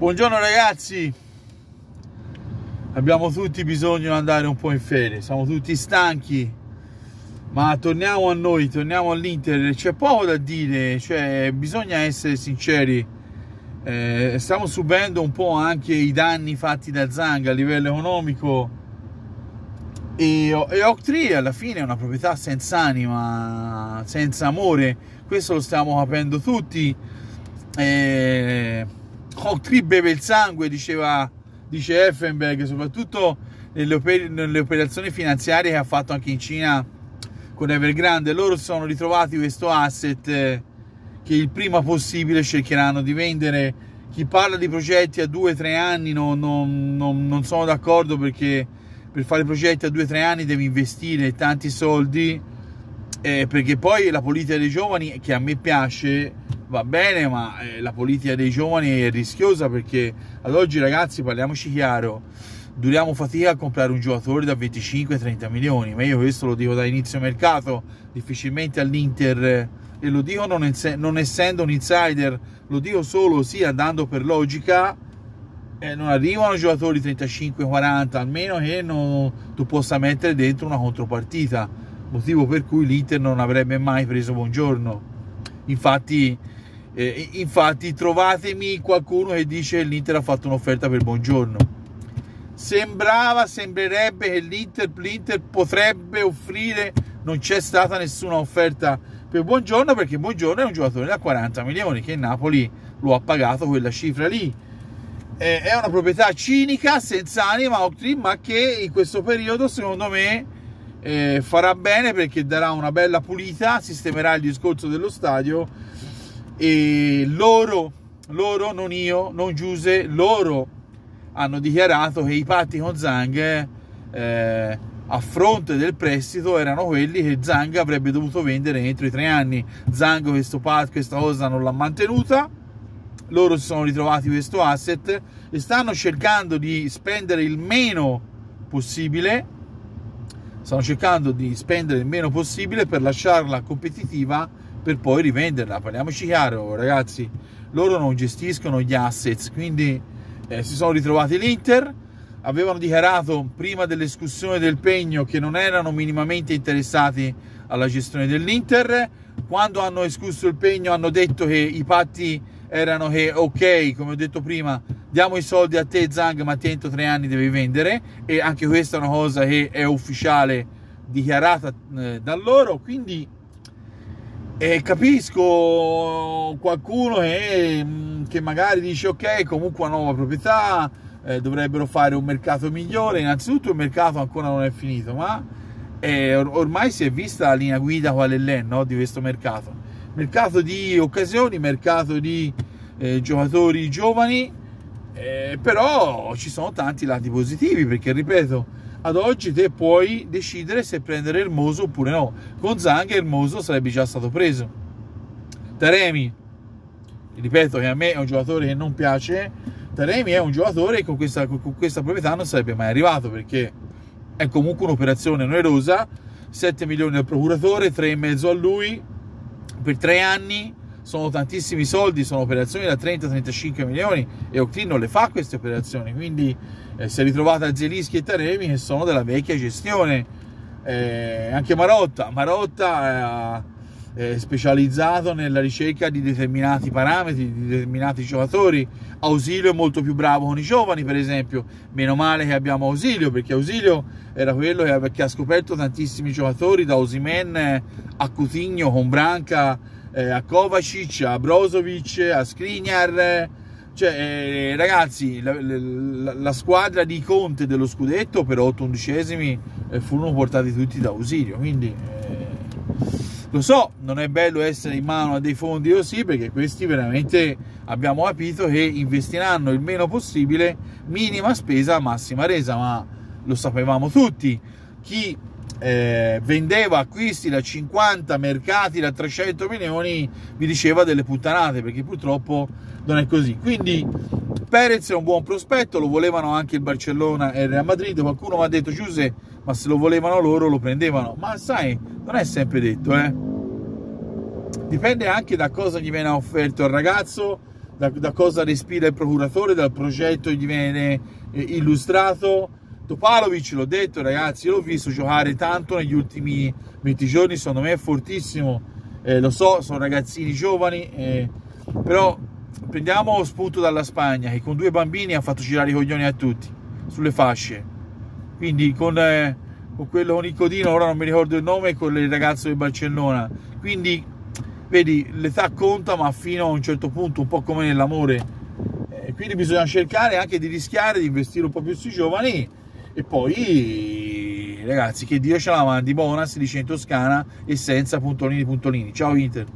Buongiorno ragazzi, abbiamo tutti bisogno di andare un po' in ferie, siamo tutti stanchi, ma torniamo a noi, torniamo all'Inter, c'è poco da dire, cioè bisogna essere sinceri, eh, stiamo subendo un po' anche i danni fatti da Zanga a livello economico. E, e Octree alla fine è una proprietà senza anima, senza amore, questo lo stiamo capendo tutti. Eh, Octree beve il sangue, diceva, dice Effenberg, soprattutto nelle, oper- nelle, operazioni finanziarie che ha fatto anche in Cina con Evergrande. Loro sono ritrovati questo asset eh, che il prima possibile cercheranno di vendere. Chi parla di progetti a 2-3 anni non, non, non, non sono d'accordo perché per fare progetti a 2-3 anni devi investire tanti soldi eh, perché poi la politica dei giovani che a me piace va bene, ma eh, la politica dei giovani è rischiosa perché ad oggi ragazzi, parliamoci chiaro, duriamo fatica a comprare un giocatore da 25-30 milioni, ma io questo lo dico da inizio mercato, difficilmente all'Inter, e lo dico non, non essendo un insider, lo dico solo sì andando per logica, eh, non arrivano giocatori 35-40, almeno che non, tu possa mettere dentro una contropartita, motivo per cui l'Inter non avrebbe mai preso buongiorno. Infatti eh, infatti trovatemi qualcuno che dice che l'Inter ha fatto un'offerta per buongiorno. Sembrava, sembrerebbe che l'Inter, l'Inter potrebbe offrire, non c'è stata nessuna offerta per buongiorno perché buongiorno è un giocatore da 40 milioni che Napoli lo ha pagato quella cifra lì. Eh, è una proprietà cinica, senza anima, ma che in questo periodo secondo me eh, farà bene perché darà una bella pulita, sistemerà il discorso dello stadio e loro, loro, non io, non Giuse, loro hanno dichiarato che i patti con Zang eh, a fronte del prestito erano quelli che Zang avrebbe dovuto vendere entro i tre anni. Zang questo pat, questa cosa non l'ha mantenuta, loro si sono ritrovati questo asset e stanno cercando di spendere il meno possibile, stanno cercando di spendere il meno possibile per lasciarla competitiva per poi rivenderla. Parliamoci chiaro, ragazzi, loro non gestiscono gli assets, quindi eh, si sono ritrovati l'Inter, avevano dichiarato prima dell'escussione del pegno che non erano minimamente interessati alla gestione dell'Inter, quando hanno escusso il pegno hanno detto che i patti erano che ok, come ho detto prima, diamo i soldi a te Zang, ma ti entro tre anni devi vendere. E anche questa è una cosa che è ufficiale dichiarata eh, da loro, quindi e capisco qualcuno che, mm, che, magari dice ok, comunque una nuova proprietà, eh, dovrebbero fare un mercato migliore. Innanzitutto il mercato ancora non è finito, ma eh, or- ormai si è vista la linea guida qual è lei no, di questo mercato. Mercato di occasioni, mercato di eh, giocatori giovani, eh, però ci sono tanti lati positivi perché, ripeto, ad oggi te puoi decidere se prendere Hermoso oppure no. Con Zang Hermoso sarebbe già stato preso. Taremi, ripeto che a me è un giocatore che non piace, Taremi è un giocatore che con questa, con questa proprietà non sarebbe mai arrivato perché è comunque un'operazione onerosa, 7 milioni al procuratore, 3,5 a lui per 3 anni, sono tantissimi soldi, sono operazioni da 30-35 milioni e Octin non le fa queste operazioni, quindi eh, si è ritrovata Zelischi e Taremi che sono della vecchia gestione. Eh, anche Marotta, Marotta è, è specializzato nella ricerca di determinati parametri, di determinati giocatori. Ausilio è molto più bravo con i giovani, per esempio. Meno male che abbiamo Ausilio, perché Ausilio era quello che, che ha scoperto tantissimi giocatori, da Osimen a Cutigno con Branca eh, a Kovacic, a Brozovic, a Skriniar. Cioè, eh, ragazzi, la, la, la, squadra di Conte dello scudetto per 8 undicesimi eh, furono portati tutti da Ausilio. Quindi eh, lo so, non è bello essere in mano a dei fondi così perché questi veramente abbiamo capito che investiranno il meno possibile, minima spesa, massima resa, ma lo sapevamo tutti. Chi eh, vendeva acquisti da 50 mercati da 300 milioni vi diceva delle puttanate perché purtroppo non è così. Quindi Perez è un buon prospetto lo volevano anche il Barcellona e il Real Madrid. Qualcuno mi ha detto Giuse ma se lo volevano loro lo prendevano. Ma sai non è sempre detto eh. Dipende anche da cosa gli viene offerto al ragazzo da, da cosa respira il procuratore, dal progetto che gli viene eh, illustrato. Topalovic, l'ho detto ragazzi, l'ho visto giocare tanto negli ultimi 20 giorni, secondo me è fortissimo, eh, lo so, sono ragazzini giovani, eh, però prendiamo spunto dalla Spagna che con due bambini ha fatto girare i coglioni a tutti, sulle fasce. Quindi con, eh, con quello con Nicodino, ora non mi ricordo il nome, con il ragazzo del Barcellona. Quindi vedi l'età conta ma fino a un certo punto un po' come nell'amore eh, quindi bisogna cercare anche di rischiare di investire un po' più sui giovani e poi ragazzi che Dio ce la mandi buona si dice in Toscana e senza puntolini puntolini. Ciao Inter